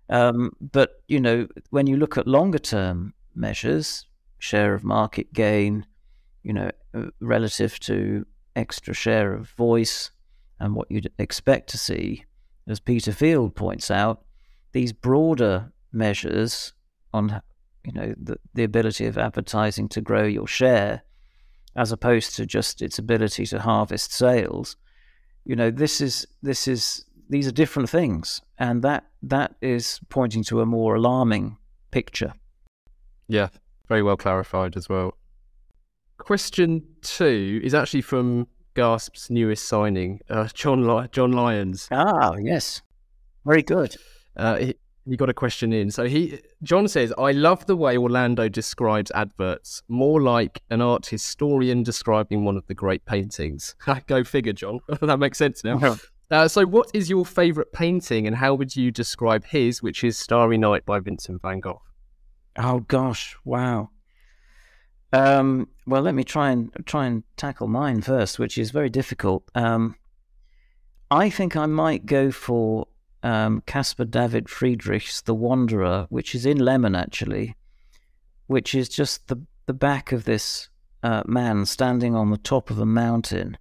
Um, but, you know, when you look at longer term measures, share of market gain, you know, uh, relative to extra share of voice and what you'd expect to see, as Peter Field points out, these broader measures on you know the, the ability of advertising to grow your share as opposed to just its ability to harvest sales you know this is this is these are different things. And that that is pointing to a more alarming picture yeah very well clarified as well question two is actually from gasp's newest signing uh, john john lyons ah yes very good uh, he, he got a question in. So he John says, I love the way Orlando describes adverts, more like an art historian describing one of the great paintings. Go figure, John. that makes sense now. Uh, so, what is your favourite painting, and how would you describe his, which is Starry Night by Vincent van Gogh? Oh gosh, wow. Um, well, let me try and try and tackle mine first, which is very difficult. Um, I think I might go for um, Caspar David Friedrich's The Wanderer, which is in Lemon actually, which is just the the back of this uh, man standing on the top of a mountain,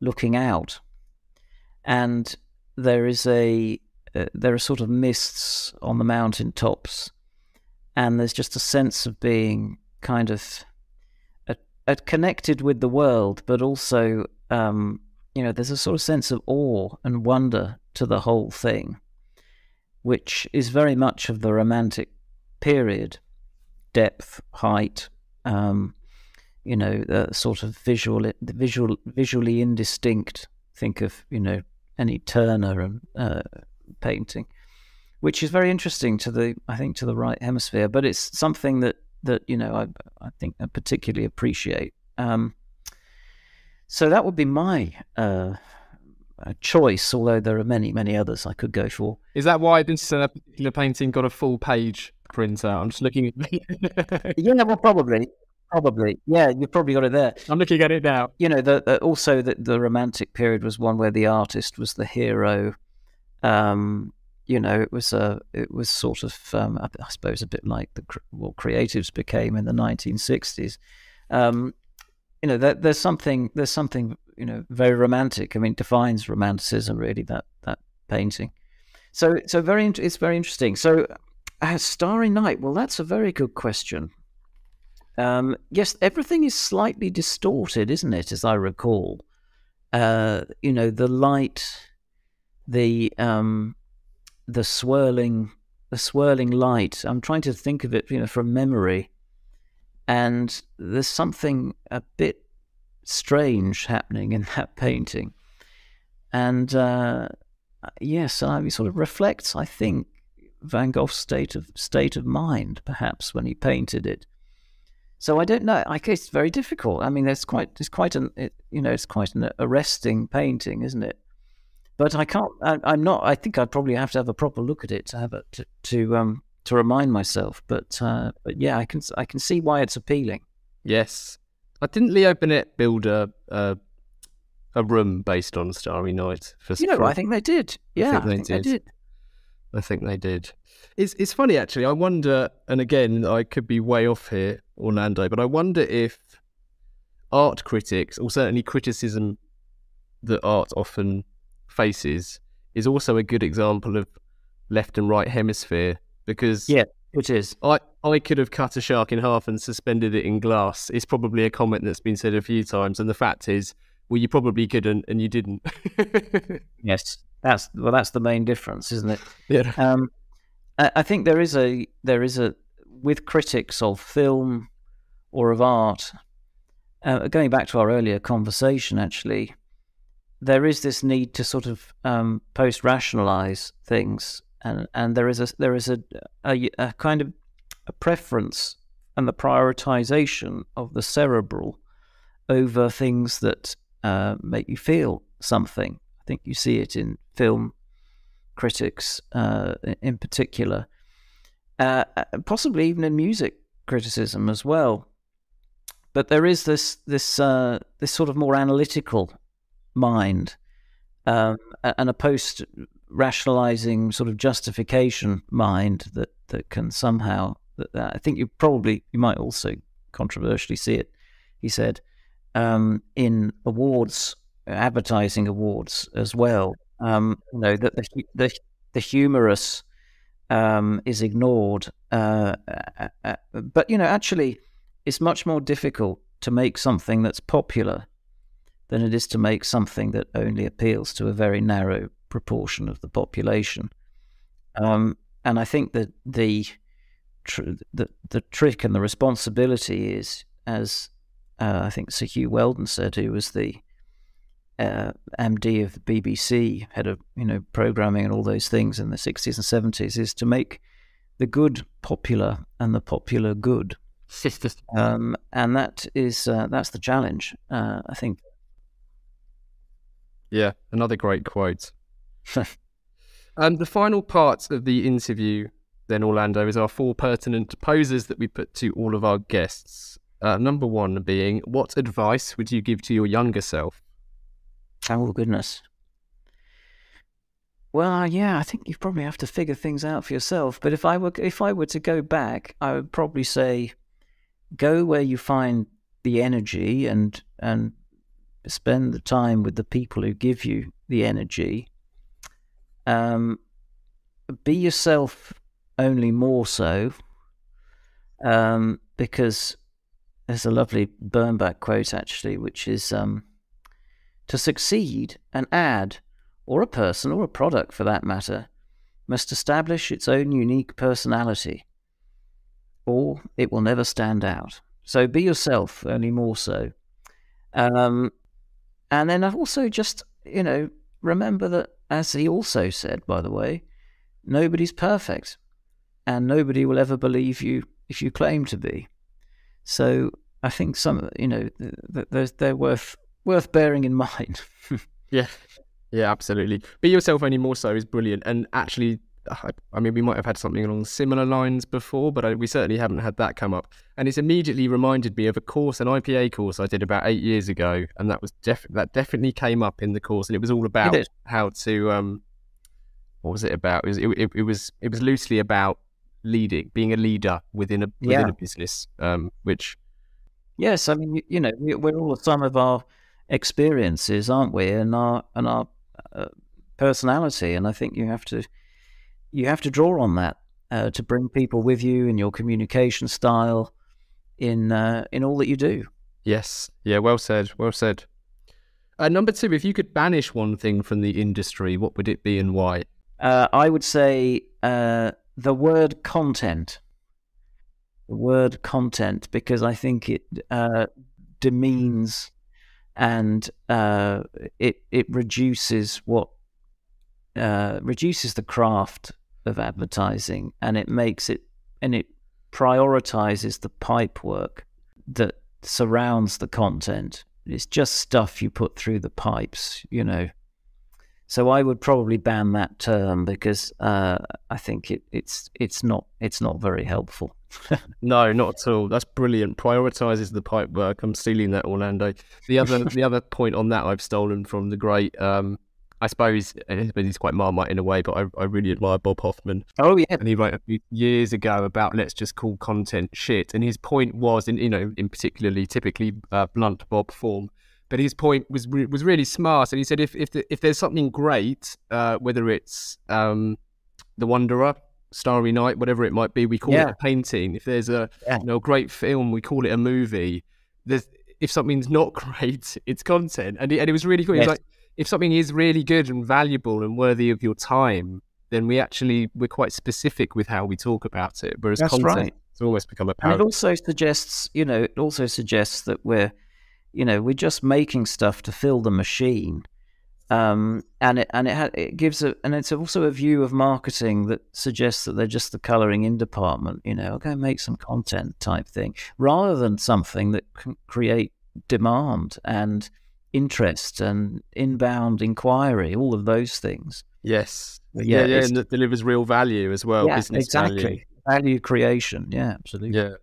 looking out, and there is a uh, there are sort of mists on the mountain tops, and there's just a sense of being kind of uh, uh, connected with the world, but also um, you know there's a sort of sense of awe and wonder to the whole thing, which is very much of the romantic period, depth, height, um, you know, the sort of visual, visual, visually indistinct. Think of you know any Turner and uh, painting, which is very interesting to the I think to the right hemisphere. But it's something that that you know I I think I particularly appreciate. Um, so that would be my uh, choice, although there are many many others I could go for. Is that why this particular painting got a full page printer? I'm just looking at. yeah, well, probably. Probably, yeah, you've probably got it there. I'm looking at it now. You know, the, the also the, the romantic period was one where the artist was the hero. Um, you know, it was a, it was sort of, um, I, suppose, a bit like the what creatives became in the 1960s. Um, you know, there, there's something, there's something, you know, very romantic. I mean, defines romanticism really that that painting. So, so very, it's very interesting. So, uh, Starry Night. Well, that's a very good question. Um, yes, everything is slightly distorted, isn't it? As I recall, uh, you know, the light, the um, the swirling, the swirling light. I'm trying to think of it, you know, from memory, and there's something a bit strange happening in that painting, and uh, yes, I sort of reflects, I think, Van Gogh's state of state of mind, perhaps when he painted it so I don't know. I guess it's very difficult. I mean, it's quite it's quite an it, you know it's quite an arresting painting, isn't it? But I can't. I, am not. I think I'd probably have to have a proper look at it to have it to, to um to remind myself. But uh, but yeah, I can I can see why it's appealing. Yes, I didn't Leo Burnett build a a, a room based on Starry Night for you know for, I think they did. Yeah, I think, they, I think did. they did. I think they did. It's it's funny actually. I wonder, and again, I could be way off here, Orlando, but I wonder if art critics, or certainly criticism that art often faces, is also a good example of left and right hemisphere. Because yeah, which is I I could have cut a shark in half and suspended it in glass. It's probably a comment that's been said a few times, and the fact is, well, you probably couldn't, and you didn't. yes, that's well, that's the main difference, isn't it? Yeah. Um, I think there is a there is a with critics of film or of art. Uh, going back to our earlier conversation, actually, there is this need to sort of um, post rationalize things, and and there is a there is a, a, a kind of a preference and the prioritization of the cerebral over things that uh, make you feel something. I think you see it in film critics uh, in particular, uh, uh, possibly even in music criticism as well. But there is this this uh, this sort of more analytical mind um, and a post rationalizing sort of justification mind that that can somehow that, that I think you probably you might also controversially see it. He said um, in awards advertising awards as well um, you know that the the, the humorous um, is ignored, uh, uh, but you know actually it's much more difficult to make something that's popular than it is to make something that only appeals to a very narrow proportion of the population. Um, and I think that the, tr- the the trick and the responsibility is, as uh, I think Sir Huw Wheldon said, who was the uh, MD of the BBC, head of you know programming and all those things in the 60s and 70s, is to make the good popular and the popular good. um, and that is uh, that's the challenge, uh, I think. Yeah, another great quote. and the final part of the interview, then Orlando, is our four pertinent poses that we put to all of our guests. Uh, number one being, what advice would you give to your younger self? Oh goodness. Well, yeah, I think you probably have to figure things out for yourself. But if I were if I were to go back, I would probably say, go where you find the energy and and spend the time with the people who give you the energy. Um, be yourself, only more so, um, because there's a lovely Bernbach quote actually, which is um, to succeed, an ad, or a person or a product for that matter, must establish its own unique personality, or it will never stand out. So be yourself, only more so. Um, and then also just, you know, remember that, as he also said, by the way, nobody's perfect and nobody will ever believe you if you claim to be. So I think some, you know, they're, they're worth worth bearing in mind. yeah, yeah, absolutely. Be yourself only more so is brilliant, and actually, I mean, we might have had something along similar lines before, but I, we certainly haven't had that come up. And it's immediately reminded me of a course, an IPA course I did about eight years ago, and that was def- that definitely came up in the course, and it was all about how to um, what was it about? It was it, it, it, was it was loosely about leading, being a leader within a within yeah. a business, um, which. Yes, I mean, you, you know, we're all the sum of our experiences, aren't we? And our and our uh, personality, and I think you have to you have to draw on that uh, to bring people with you in your communication style, in uh, in all that you do. Yes, yeah, well said, well said. Uh, number two, if you could banish one thing from the industry, what would it be and why? Uh, I would say uh, the word content. The word content, because I think it uh, demeans and uh, it it reduces what uh, reduces the craft of advertising, and it makes it and it prioritizes the pipe work that surrounds the content. It's just stuff you put through the pipes, you know. So I would probably ban that term because uh, I think it, it's it's not it's not very helpful. no, not at all. That's brilliant. Prioritizes the pipe work. I'm stealing that, Orlando. The other the other point on that I've stolen from the great. Um, I suppose he's quite marmite in a way, but I, I really admire Bob Hoffman. Oh yeah, and he wrote a few years ago about let's just call content shit. And his point was, in you know, in particularly typically uh, blunt Bob form, but his point was was really smart. And he said if if the, if there's something great, uh, whether it's um, the Wanderer Starry Night, whatever it might be. We call yeah. it a painting. If there's a yeah. you know great film, we call it a movie. There's if something's not great, it's content. And it, and it was really cool. Yes. like if something is really good and valuable and worthy of your time, then we actually we're quite specific with how we talk about it. Whereas That's content, right. it's almost become a. And it also suggests, you know, it also suggests that we're, you know, we're just making stuff to fill the machine um, and it and it, ha- it gives a and it's also a view of marketing that suggests that they're just the colouring in department. You know, go make some content type thing rather than something that can create demand and interest and inbound inquiry, all of those things. Yes, yeah, yeah, yeah and that delivers real value as well. Yeah, business exactly. Value. value creation. Yeah, absolutely. Yeah,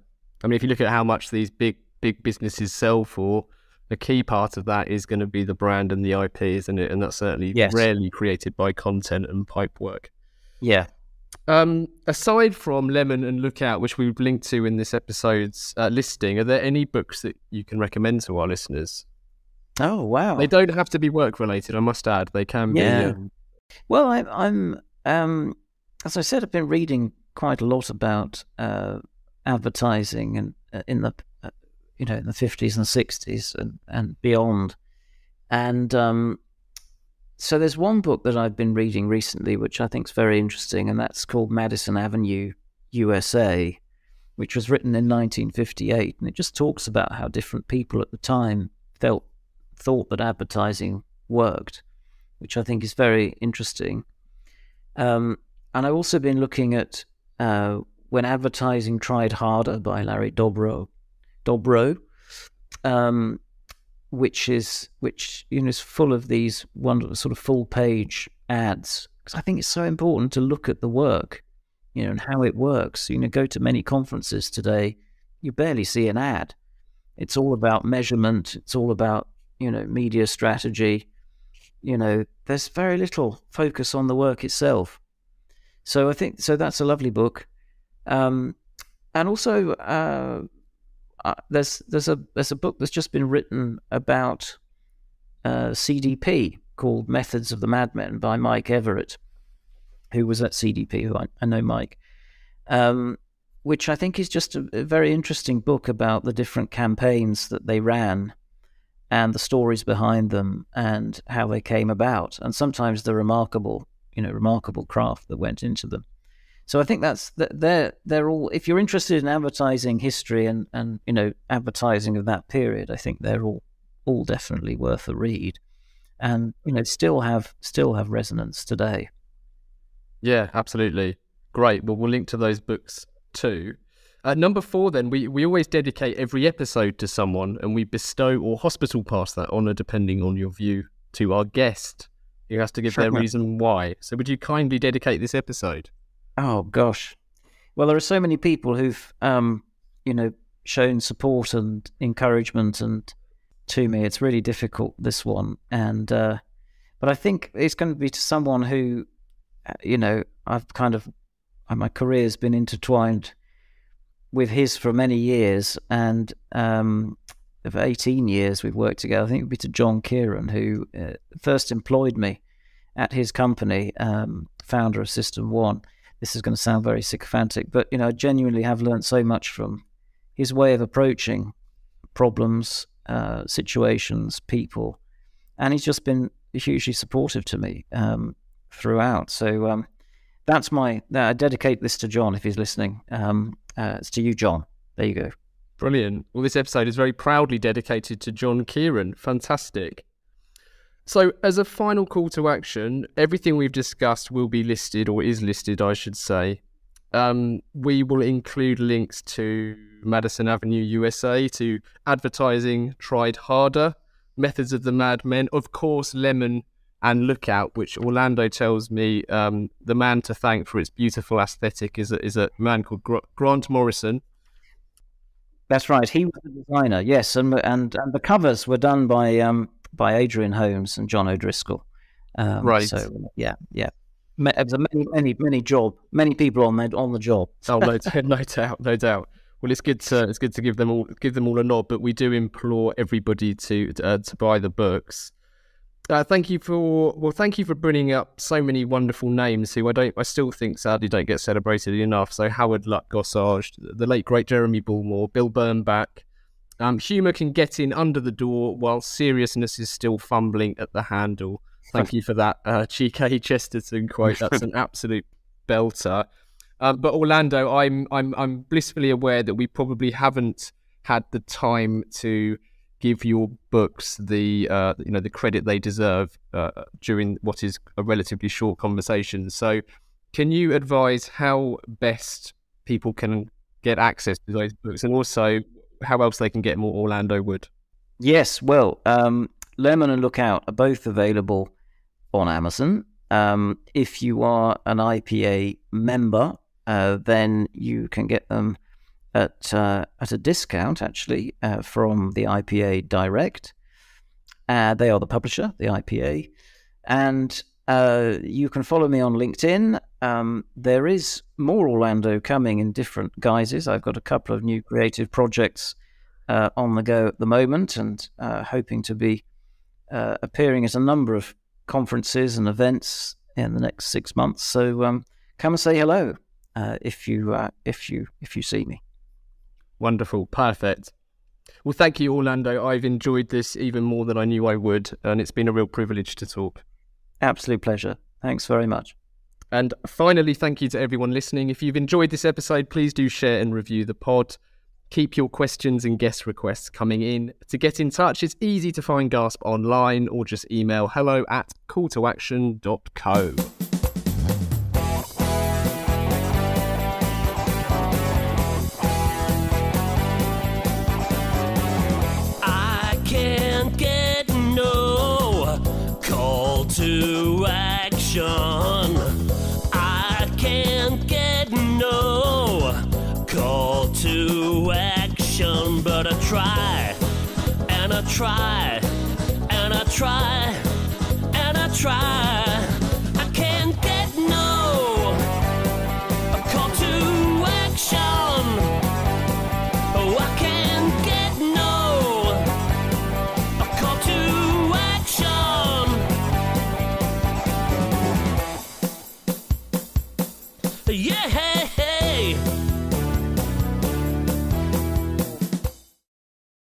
I mean, if you look at how much these big big businesses sell for a key part of that is going to be the brand and the IP, isn't it? And that's certainly yes. rarely created by content and pipe work. Yeah. Um, aside from Lemon and Look Out, which we've linked to in this episode's uh, listing, are there any books that you can recommend to our listeners? Oh wow! They don't have to be work related. I must add, they can yeah. be. Um... Well, I, I'm, um, as I said, I've been reading quite a lot about uh, advertising and uh, in the you know, in the 50s and 60s and, and beyond. And um, so there's one book that I've been reading recently, which I think is very interesting, and that's called Madison Avenue, USA, which was written in 1958. And it just talks about how different people at the time felt, thought that advertising worked, which I think is very interesting. Um, and I've also been looking at uh, When Advertising Tried Harder by Larry Dobrow, Dobro, um, which is which you know is full of these wonderful sort of full page ads. Because I think it's so important to look at the work, you know, and how it works. You know, go to many conferences today, you barely see an ad. It's all about measurement. It's all about you know media strategy. You know, there's very little focus on the work itself. So I think so. That's a lovely book. Um, and also, uh, uh, there's there's a there's a book that's just been written about uh, CDP called Methods of the Madmen by Mike Everett, who was at CDP. Who I, I know Mike, um, which I think is just a, a very interesting book about the different campaigns that they ran and the stories behind them and how they came about, and sometimes the remarkable, you know, remarkable craft that went into them. So I think that's they're they're all. If you're interested in advertising history and and you know advertising of that period, I think they're all all definitely worth a read, and you know still have still have resonance today. Yeah, absolutely. Great. Well, we'll link to those books too. Uh, number four, then, we, we always dedicate every episode to someone and we bestow or hospital pass that honour, depending on your view, to our guest who has to give sure. their reason why. So, would you kindly dedicate this episode? Oh, gosh. Well, there are so many people who've, um, you know, shown support and encouragement and to me. It's really difficult, this one. And, uh, but I think it's going to be to someone who, uh, you know, I've kind of, my career has been intertwined with his for many years, and um, for 18 years we've worked together. I think it would be to John Kearon, who uh, first employed me at his company, um, founder of System One. This is going to sound very sycophantic, but you know, I genuinely have learned so much from his way of approaching problems, uh, situations, people, and he's just been hugely supportive to me um, throughout. So um, that's my. I dedicate this to John if he's listening. Um, uh, it's to you, John. There you go. Brilliant. Well, this episode is very proudly dedicated to John Kearon. Fantastic. So, as a final call to action, everything we've discussed will be listed, or is listed, I should say. Um, we will include links to Madison Avenue USA, to advertising tried harder, methods of the madmen, of course, Lemon and Look Out, which Orlando tells me um, the man to thank for its beautiful aesthetic is a, is a man called Gr- Grant Morrison. That's right. He was the designer, yes, and and, and the covers were done by um, by Adrian Holmes and John O'Driscoll. Um, right. So yeah, yeah. It was a many, many, many job, many people on the on the job. oh, no, no doubt, no doubt. Well, it's good to it's good to give them all give them all a nod, but we do implore everybody to uh, to buy the books. Uh, thank you for well, thank you for bringing up so many wonderful names who I don't, I still think sadly don't get celebrated enough. So Howard Luck Gossage, the late great Jeremy Bullmore, Bill Bernbach. Um, humor can get in under the door while seriousness is still fumbling at the handle. Thank you for that, uh, G.K. Chesterton quote. That's an absolute belter. Um, but Orlando, I'm I'm I'm blissfully aware that we probably haven't had the time to give your books the uh, you know the credit they deserve uh, during what is a relatively short conversation. So, can you advise how best people can get access to those books, and also how else they can get more Orlando Wood? Yes, well, um, Lemon and Look Out are both available on Amazon. Um, if you are an IPA member, uh, then you can get them at uh, at a discount actually uh, from the IPA Direct. Uh, they are the publisher, the IPA, and uh, you can follow me on LinkedIn. Um, there is more Orlando coming in different guises. I've got a couple of new creative projects uh, on the go at the moment, and uh, hoping to be appearing at a number of conferences and events in the next six months. So um, come and say hello if you if you if you see me. Wonderful. Perfect. Well, thank you, Orlando. I've enjoyed this even more than I knew I would, and it's been a real privilege to talk. Absolute pleasure. Thanks very much. And finally, thank you to everyone listening. If you've enjoyed this episode, please do share and review the pod. Keep your questions and guest requests coming in. To get in touch, it's easy to find Gasp online or just email hello at calltoaction.co. try and I try and I try and I try.